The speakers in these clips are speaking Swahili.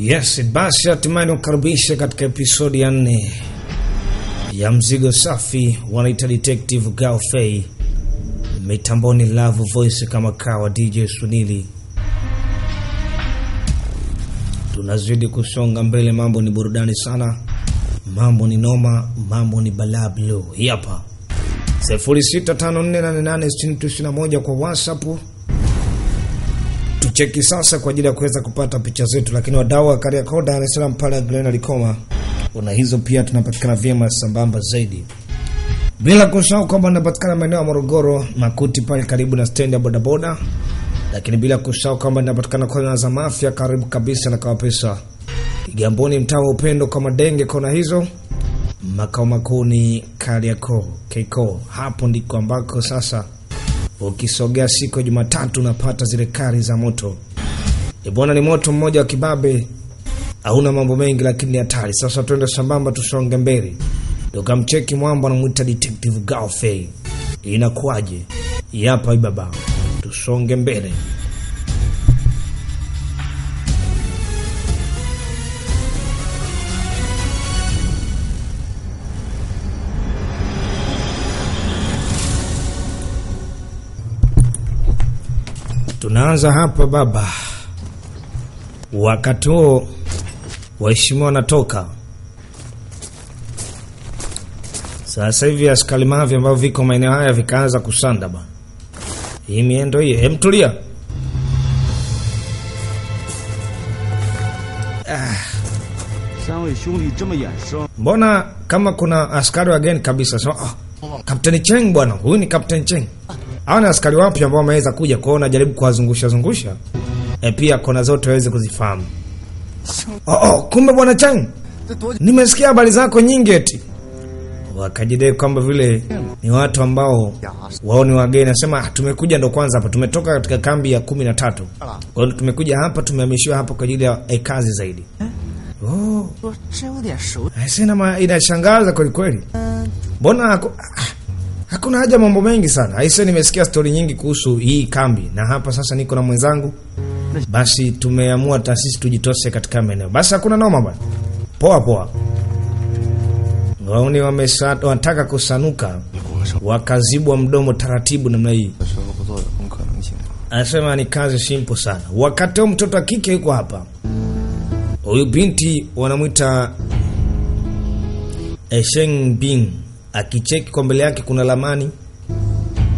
Yes, basi hatimaye nikukaribishe katika episodi ya nne ya mzigo safi, wanaita Detective Galfay. Mitamboni Love Voice kama kawa DJ Sunili. Tunazidi kusonga mbele, mambo ni burudani sana, mambo ni noma, mambo ni balaa blue. Hii hapa 0654886921 kwa WhatsApp tucheki sasa kwa ajili ya kuweza kupata picha zetu, lakini wadau wa Kariakoo, Dar es Salaam pale Glena Likoma, una hizo pia tunapatikana vyema sambamba zaidi, bila kusahau kwamba tunapatikana maeneo ya Morogoro Makuti pale karibu na stendi ya bodaboda, lakini bila kusahau kwamba tunapatikana kona za Mafia karibu kabisa na Kawapesa, Kigamboni mtaa wa Upendo kwa Madenge, kona hizo. Makao makuu ni Kariakoo Keko. Hapo ndiko ambako sasa ukisogea siku ya Jumatatu unapata zile kari za moto. E bwana, ni moto mmoja wa kibabe, hauna mambo mengi, lakini ni hatari. Sasa twende sambamba, tusonge mbele, Ukamcheki mwamba anamwita Detective Gaofei. Inakuwaje? Yapa ibaba, tusonge mbele. Tunaanza hapa baba. Wakati huo waheshimiwa wanatoka. Sasa hivi askari mavi ambavyo viko maeneo haya vikaanza kusanda ba Hii miendo hii, hem, tulia. Mbona kama kuna askari wageni kabisa? So, oh, Kapteni Cheng bwana, huyu ni Kapteni Cheng hawa hawana askari wapya ambao wameweza kuja kwao, najaribu kuwazungusha zungusha? E, pia kona zote waweze kuzifahamu. Oh, oh, kumbe bwana Chang, nimesikia habari zako nyingi eti. Wakajidai kwamba vile ni watu ambao wao ni wageni. Nasema ah, tumekuja ndo kwanza hapa, tumetoka katika kambi ya kumi na tatu. Kwa hiyo tumekuja hapa, tumehamishiwa hapa kwa ajili ya eh, kazi zaidi. Oh, eh, sina ma, inashangaza kwelikweli, mbona ah, hakuna haja mambo mengi sana. aise nimesikia stori nyingi kuhusu hii kambi, na hapa sasa niko na mwenzangu, basi tumeamua taasisi tujitose katika maeneo. Basi hakuna noma bana poa poa. Wauni wanataka kusanuka, wakazibwa mdomo taratibu namna hii. Anasema ni kazi simpo sana. Wakati huo mtoto wa kike yuko hapa, huyu binti wanamwita Esheng Bing Akicheki kwa mbele yake kuna lamani,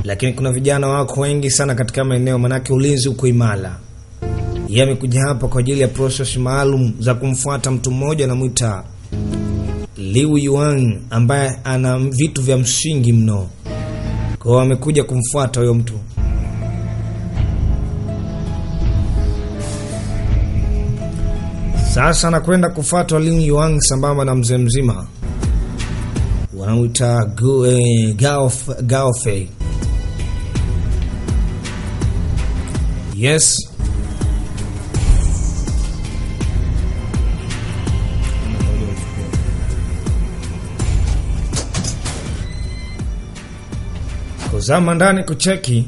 lakini kuna vijana wako wengi sana katika maeneo, manake ulinzi uko imara. Yeye amekuja hapa kwa ajili ya process maalum za kumfuata mtu mmoja anamwita Liu Yuan, ambaye ana vitu vya msingi mno. kwao amekuja kumfuata huyo mtu. Sasa anakwenda kufuatwa Liu Yuan sambamba na mzee mzima wanamwita Gu- eh, Gao F- Gao Fei. Yes, kuzama ndani kucheki,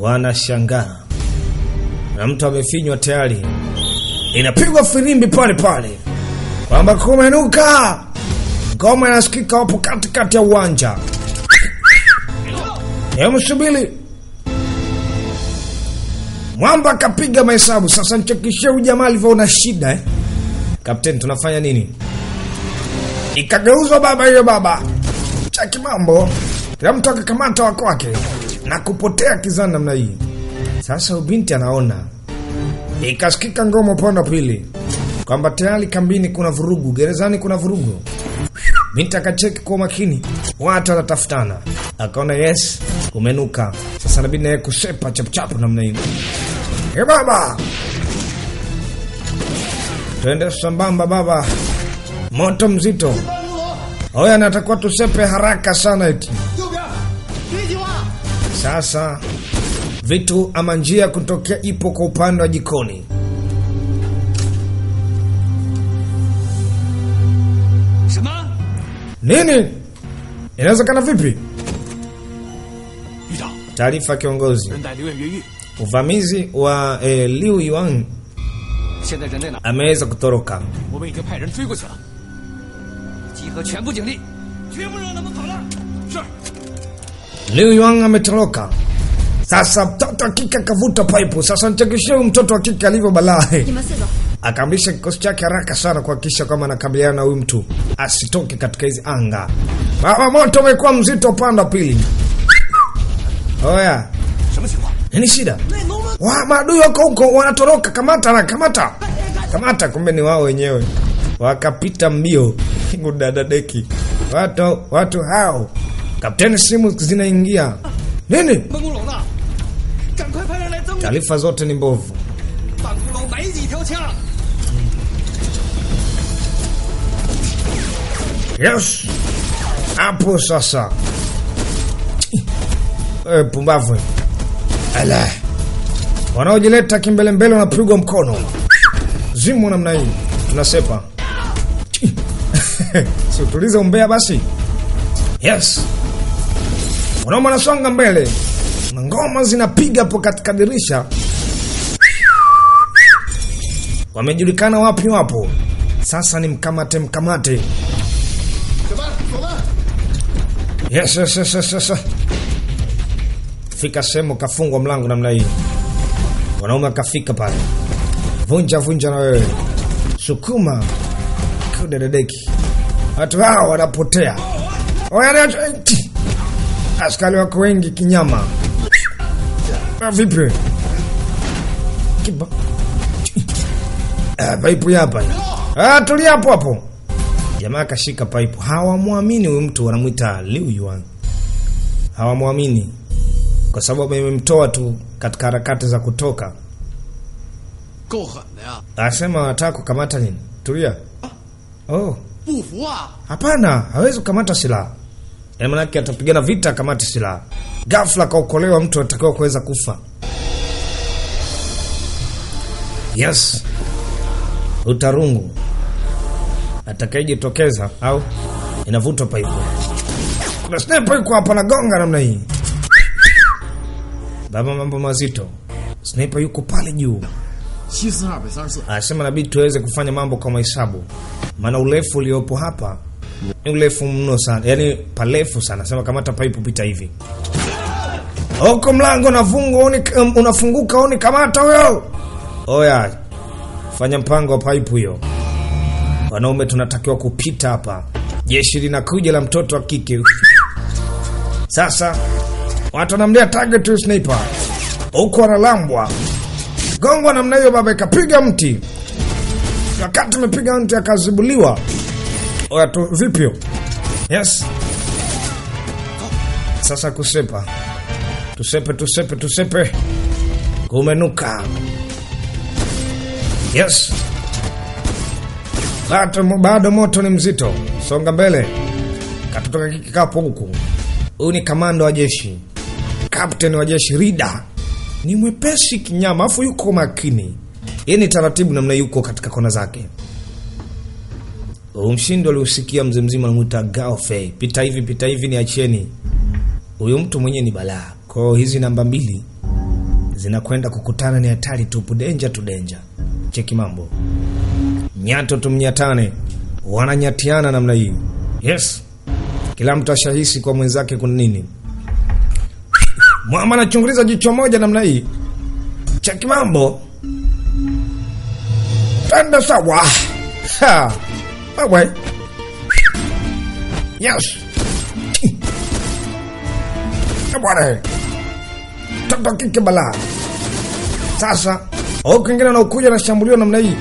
wanashangaa na mtu amefinywa tayari inapigwa firimbi pale pale kwamba kumenuka. Ngoma inasikika hapo katikati ya uwanja. Hebu subiri, mwamba akapiga mahesabu. Sasa nichekishie huyu jamaa alivyoona shida eh? Kapteni, tunafanya nini? Ikageuzwa baba, hiyo baba, chaki mambo, kila mtu akakamata wako wake na kupotea kizani namna hii. Sasa ubinti anaona ikasikika ngoma upande wa pili kwamba tayari kambini kuna vurugu, gerezani kuna vurugu. Binti akacheki kwa makini, watu watatafutana. akaona yes, umenuka Sasa nabidi naye kusepa chapuchapu namna hiyo. E baba, twende sambamba baba, moto mzito. Oya, natakuwa tusepe haraka sana eti. Sasa vitu ama njia kutokea ipo kwa upande wa jikoni. Nini? Inawezekana vipi? Taarifa ya kiongozi. Uvamizi wa eh, Liu Yuan ameweza kutoroka. Liu Yuan ametoroka. Sasa mtoto wa kike akavuta pipe. Sasa nichekeshie mtoto wa kike alivyo balaa akakamilisha kikosi chake haraka sana kuhakikisha kwamba anakabiliana na huyu mtu asitoke katika hizi anga. Baba moto umekuwa mzito upande wa pili. Oya, nini shida? Wa maadui wako huko wanatoroka, kamata na kamata kamata. Kumbe ni wao wenyewe wakapita mbio. dadadeki watu watu hao. Kapteni, simu zinaingia nini? Taarifa zote ni mbovu. Yes. Hapo sasa. e, pumbavu. Ala. Wanaojileta kimbelembele wanapigwa mkono. Zimu namna hii. Tunasepa. si utulize umbea basi. Yes. Wanaume wanasonga mbele. Na ngoma zinapiga hapo katika dirisha. Wamejulikana wapi wapo. Sasa ni mkamate mkamate. Yes, yes, yes, yes, yes. Fika sehemu kafungwa mlango namna hii. Wanaume akafika pale. Vunja vunja na wewe. Sukuma. Kudededeki. Watu hao wanapotea. Askari wako wengi kinyama. Ah, vipi? Ah, paipu ya hapa. Ah, tulia hapo hapo. Jamaa akashika pipe, hawamwamini huyu mtu, wanamwita Liu Yuan, hawamwamini kwa sababu amemtoa tu katika harakati za kutoka. asema wanataka kukamata nini? Tulia. Ah. Oh, hapana, hawezi kukamata silaha, eh, manake atapigana vita akamata silaha. Ghafla kaokolewa mtu anatakiwa kuweza kufa. Yes, utarungu atakayejitokeza au inavutwa paipu. Kuna snap iko hapa na gonga namna hii. Baba, mambo mazito. Sniper yuko pale juu. Anasema nabidi tuweze kufanya mambo kwa mahesabu, maana urefu uliopo hapa ni urefu mno sana, yaani parefu sana. sema kamata paipu, pita hivi huko, mlango unafunguka, oni kamata huyo. Oya, fanya mpango wa paipu hiyo. Wanaume tunatakiwa kupita hapa, jeshi linakuja la mtoto wa kike. Sasa watu wanamlia target sniper, huku wanalambwa gongwa namna hiyo, baba ikapiga mti. Wakati umepiga mti akazibuliwa. Watu vipyo. Yes. Sasa kusepa, tusepe, tusepe, tusepe. Kumenuka. Yes. Bado, moto ni mzito. Songa mbele. Katotoka kikapo huku. Huyu ni kamanda wa jeshi, kapteni wa jeshi Rida ni mwepesi kinyama, afu yuko makini. Yeye ni taratibu namna, yuko katika kona zake. Umshindo mshindo aliusikia mzee mzima anamwita Gaofe, pita hivi, pita hivi, niacheni. Huyu mtu mwenye ni balaa. Kwa hizi namba mbili zinakwenda kukutana, ni hatari tupu, danger to danger. Cheki mambo, nyato tumnyatane, wananyatiana namna hii. Yes, kila mtu ashahisi kwa mwenzake kuna nini. Mwama anachunguliza jicho moja namna hii. cha kimambo, Tanda sawa. Wewe. Yes. Bwana. Toto kike bala. Sasa, huku kingine ukuja na shambulio namna hii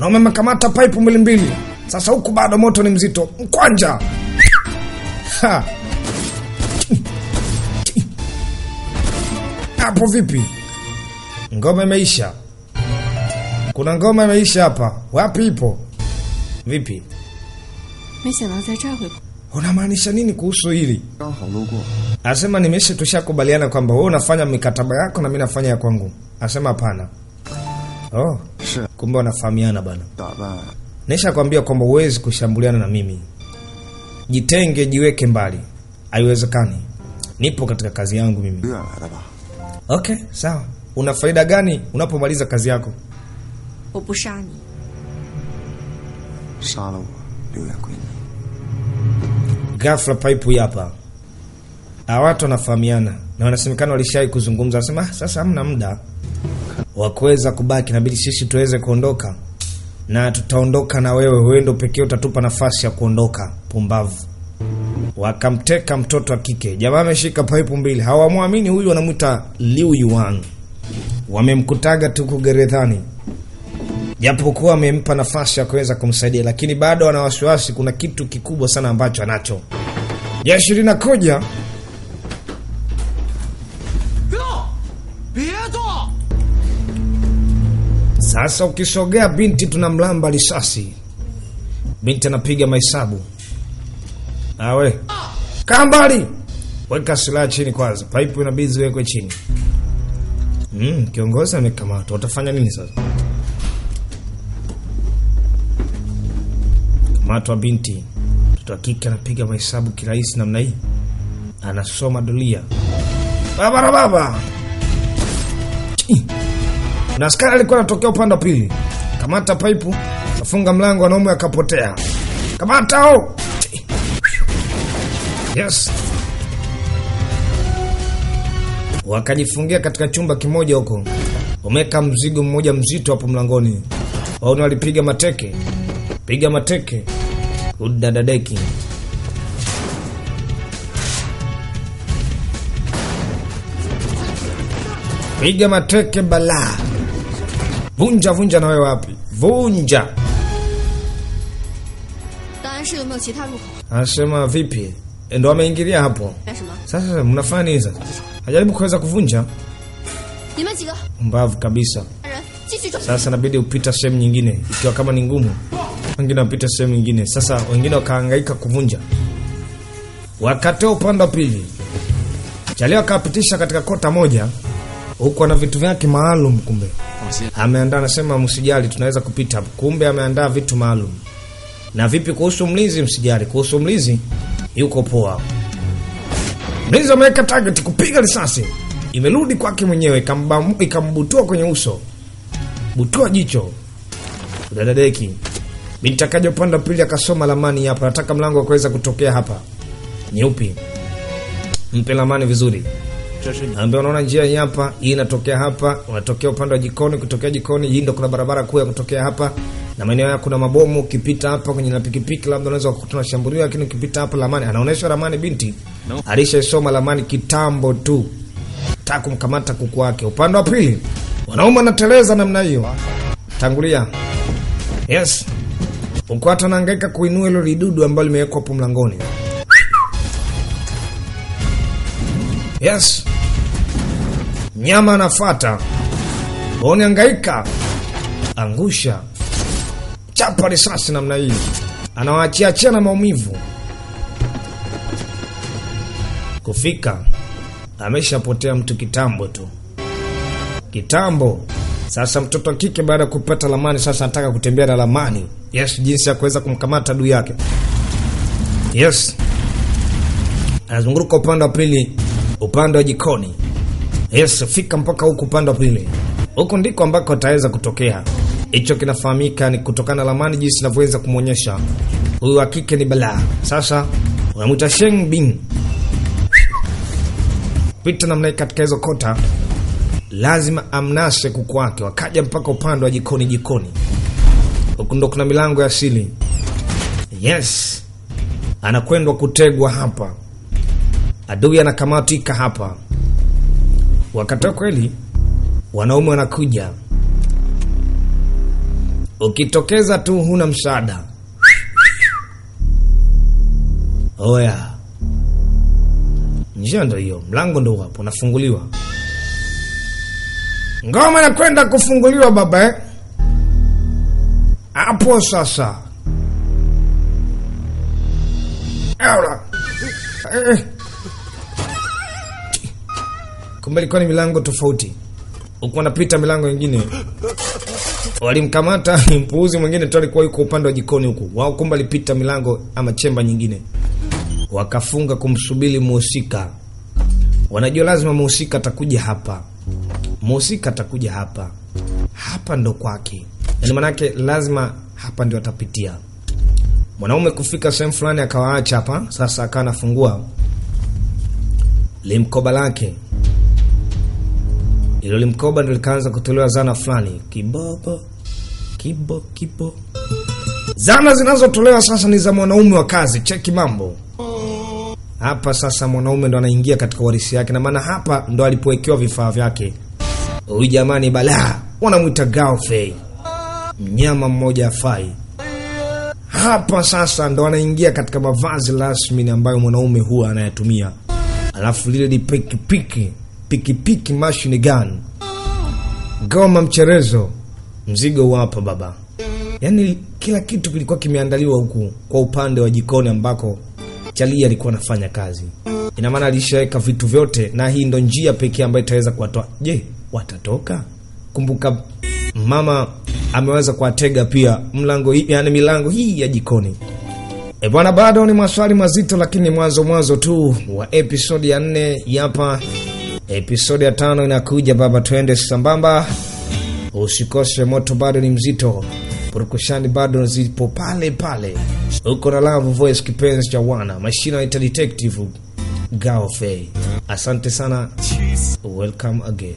na umemekamata pipe mbili mbili. Sasa huku bado moto ni mzito. Mkwanja hapo vipi? Ngoma imeisha. Kuna ngoma imeisha hapa. Wapi ipo? Vipi? Unamaanisha nini kuhusu hili? Asema nimesha tushakubaliana kwamba wewe unafanya mikataba yako na mi nafanya ya kwangu. Asema hapana. Oh kumbe wanafahamiana bana. Naisha kwambia kwamba huwezi kushambuliana na mimi, jitenge, jiweke mbali, haiwezekani. Nipo katika kazi yangu mimi. Okay, sawa. Una faida gani unapomaliza kazi yako? Upushani. gafla pipe hapa. Watu wanafahamiana na wanasemekana walishai kuzungumza, anasema ah, sasa hamna muda wa kuweza kubaki, inabidi sisi tuweze kuondoka na tutaondoka na wewe, wewe ndo pekee utatupa nafasi ya kuondoka. Pumbavu! Wakamteka mtoto wa kike, jamaa ameshika pipe mbili, hawamwamini huyu, wanamwita Liu Yuan. Wamemkutaga tuku gerezani japokuwa amempa nafasi ya kuweza kumsaidia, lakini bado ana wasiwasi. Kuna kitu kikubwa sana ambacho anacho. Jeshi linakuja sasa. Ukisogea binti, tunamlamba risasi. Binti anapiga mahesabu. Awe kaa mbali, weka silaha chini kwanza, paipu inabidi ziwekwe chini. Mm, kiongozi amekamatwa, utafanya nini sasa? Kamatwa binti, mtoto wa kike anapiga mahesabu kirahisi namna hii, anasoma dulia baba baba. Na askari alikuwa anatokea upande wa pili. Kamata paipu, kafunga mlango, wanaume akapotea. Kamata o! Yes. Wakajifungia katika chumba kimoja huko, Wameka mzigo mmoja mzito hapo mlangoni. Waone walipiga mateke, piga mateke, udadadeki. Piga mateke balaa, vunja vunja, na wewe wapi? Vunja. Anasema vipi? Ndo ameingilia hapo sasa, mnafanya nini sasa? Hajaribu kuweza kuvunja mbavu kabisa. Sasa nabidi upita sehemu nyingine, ikiwa kama ni ngumu, wengine wapita sehemu nyingine. Sasa wengine wakaangaika kuvunja, wakatoa upande wa pili, Chalia akawapitisha katika kota moja huku ana vitu vyake maalum. Kumbe，ameandaa, anasema msijali, tunaweza kupita hapo. Kumbe ameandaa vitu maalum. Na vipi kuhusu mlinzi? Msijali, kuhusu mlinzi yuko poa. Mlinzi ameweka target kupiga risasi, imerudi kwake mwenyewe, ikambutua kwenye uso, butua jicho. Udadadeki binti akaja upande wa pili, akasoma lamani hapa, nataka mlango wa kuweza kutokea hapa. Nyeupi, mpe lamani vizuri ambaye unaona njia hii hapa, hii inatokea hapa, unatokea upande wa jikoni, kutokea jikoni hii ndo kuna barabara kuu ya kutokea hapa na maeneo haya kuna mabomu. Ukipita hapa kwenye na pikipiki, labda unaweza kukuta na shambulio, lakini ukipita hapa ramani, anaonyesha ramani. Binti no. alishaisoma ramani kitambo tu, takumkamata kuku wake. Upande wa pili, wanaume wanateleza namna hiyo, tangulia. Yes, uko hata nahangaika kuinua hilo lidudu ambalo limewekwa hapo mlangoni. Yes, nyama anafata boni, angaika, angusha, chapa risasi namna hii, anawaachiachia na maumivu. Kufika ameshapotea mtu kitambo tu, kitambo. Sasa mtoto wa kike baada ya kupata lamani, sasa anataka kutembea na lamani. Yes, jinsi ya kuweza kumkamata adui yake. Yes, anazunguruka upande wa pili, upande wa jikoni. Yes, fika mpaka huku upande wa pili. Huku ndiko ambako ataweza kutokea. Hicho kinafahamika ni kutokana na jinsi inavyoweza kumwonyesha huyu wa ni balaa. Sasa unamwita Sheng Bin, pita namna hii katika hizo kota, lazima amnase kuku wake. Wakaja mpaka upande wa jikoni. Jikoni huku ndo kuna milango ya asili. Yes, anakwendwa kutegwa hapa adui anakamatika hapa. Wakati wa kweli, wanaume wanakuja, ukitokeza tu huna msaada. Oya, njia ndo hiyo, mlango ndo hapo unafunguliwa. Ngoma nakwenda kufunguliwa baba eh? Hapo sasa Eura. Eh. Kumbe ilikuwa ni milango tofauti, huku napita milango mingine. Walimkamata mpuuzi mwingine tu, alikuwa yuko upande wa jikoni huku, wao kumbe alipita milango ama chemba nyingine, wakafunga kumsubiri muhusika. Wanajua lazima muhusika atakuja hapa, muhusika atakuja hapa, hapa ndo kwake. yani manake lazima hapa ndio atapitia. Mwanaume kufika sehemu fulani akawaacha hapa. Sasa akawa anafungua limkoba lake ilo limkoba ndo likaanza kutolewa zana fulani. Kibobo kibo kibo. Zana zinazotolewa sasa ni za mwanaume wa kazi. Cheki mambo. Hapa sasa mwanaume ndo anaingia katika warisi yake na maana hapa ndo alipowekewa vifaa vyake. Huyu jamani balaa wanamwita gaofei. Mnyama mmoja afai. Hapa sasa ndo anaingia katika mavazi rasmi ambayo mwanaume huwa anayatumia. Alafu lile ni pikipiki machine gun goma mcherezo. Mzigo wapa baba. Yaani kila kitu kilikuwa kimeandaliwa huku kwa upande wa jikoni ambako chalia alikuwa anafanya kazi. Ina maana alishaweka vitu vyote na hii ndo njia pekee ambayo itaweza kuwatoa. Je watatoka? Kumbuka mama ameweza kuwatega pia mlango hii yani milango hii ya jikoni. E bwana bado ni maswali mazito lakini mwanzo mwanzo tu wa episodi ya nne hapa episodi ya tano inakuja baba twende sambamba. Usikose moto bado ni mzito. Purukushani bado zipo pale pale. Uko na love voice kipenzi cha wana. Mashina naita detective Gaofe. asante sana. Welcome again